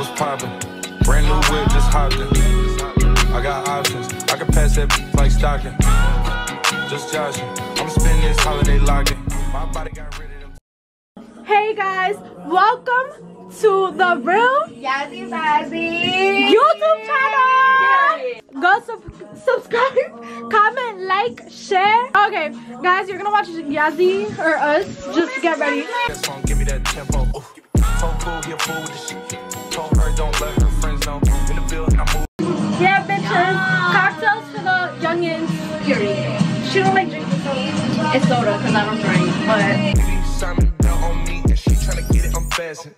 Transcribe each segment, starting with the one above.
What's poppin'? Brand new whip, just hopped in. I got options. I can pass that like stocking. Just joshing. I'ma spend this holiday locking. My body got rid of them. Hey guys, welcome to the real Yazzy Vazzy. YouTube channel. Go sub- subscribe, comment, like, share. Okay, guys, you're gonna watch Yazzie or us. Just get ready. That song, give me that tempo. Ooh. Told cool, he a fool with the shit. Told her don't let her friends know. In the building, I move. Yeah, bitches. Cocktails for the youngins. Period. She don't like drinking soda. It's soda because I don't drink, but Simon belt on me and she tryna get it unfastened.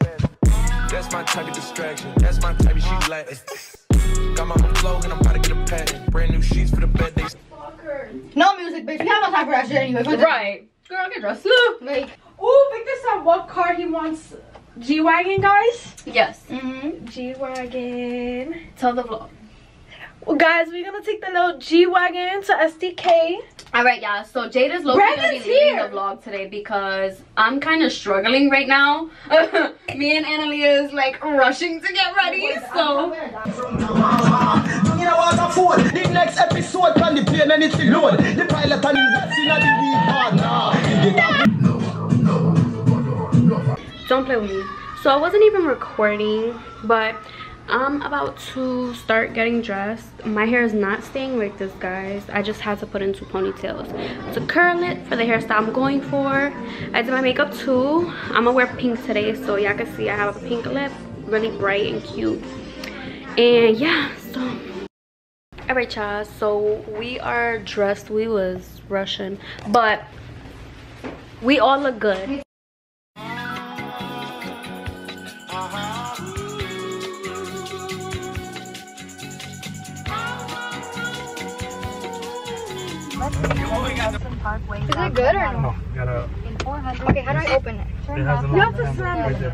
That's my type of distraction. That's my type of she Latin. Got my own flow and I'm about to get a patent. Brand new sheets for the bed. They no music, bitch. We have no time for that shit anyway. Right. Girl, get dressed. Look. Like, Ooh, Victor said what car he wants. G-Wagon, guys. Yes. mm-hmm. G-Wagon. Tell the vlog. Well, guys, we're gonna take the little G-Wagon to SDK. All right, y'all. So Jada's low gonna be Brandon's leading the vlog today because I'm kind of struggling right now. Me and Analia is like rushing to get ready. So You know what a fool. The next episode on the plane and it's the load. The pilot and the don't play with me. So I wasn't even recording, but I'm about to start getting dressed. My hair is not staying like this, guys. I just had to put in two ponytails to curl it for the hairstyle I'm going for. I did my makeup too. I'm gonna wear pink today, so y'all can see I have a pink lip, really bright and cute. And yeah, so all right y'all so we are dressed we was rushing but we all look good Is it good or no? gotta, Okay, how do I open it? it You have to slam it.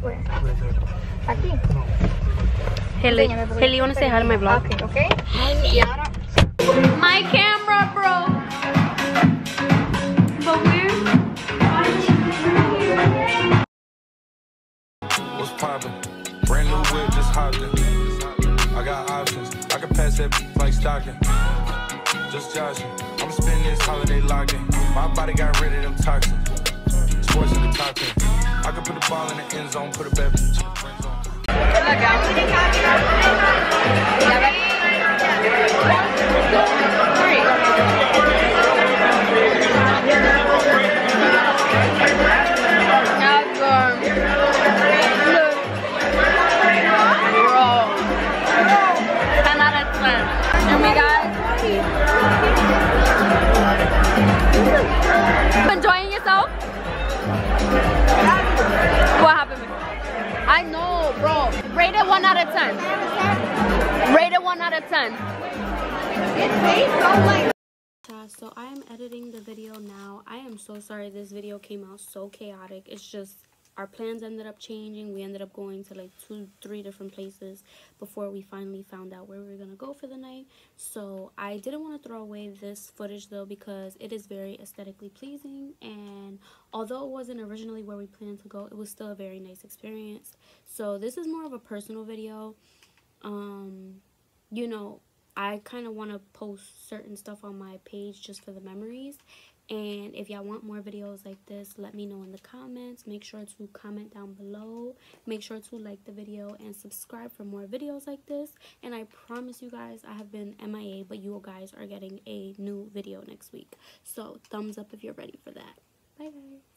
Where? Right there. Aquí. Haley Haley you want to say hi to my vlog Okay, okay. My camera bro but we're What's poppin'? Brand new whip, just hopped in. I got options. I can pass that like stocking. Just joshing. I'ma spend this holiday locking. My body got rid of them toxins. Sports in the top 10. I can put the ball in the end zone, put a bet out of ten. Rate it one out of ten. So I am editing the video now. I am so sorry this video came out so chaotic. It's just our plans ended up changing. We ended up going to like two, three different places before we finally found out where we were gonna go for the night. So I didn't want to throw away this footage though because it is very aesthetically pleasing and although it wasn't originally where we planned to go, it was still a very nice experience. So this is more of a personal video. Um, you know, I kind of want to post certain stuff on my page just for the memories. And if y'all want more videos like this, let me know in the comments. Make sure to comment down below. Make sure to like the video and subscribe for more videos like this. And I promise you guys, I have been MIA, but you guys are getting a new video next week. So thumbs up if you're ready for that. Bye guys.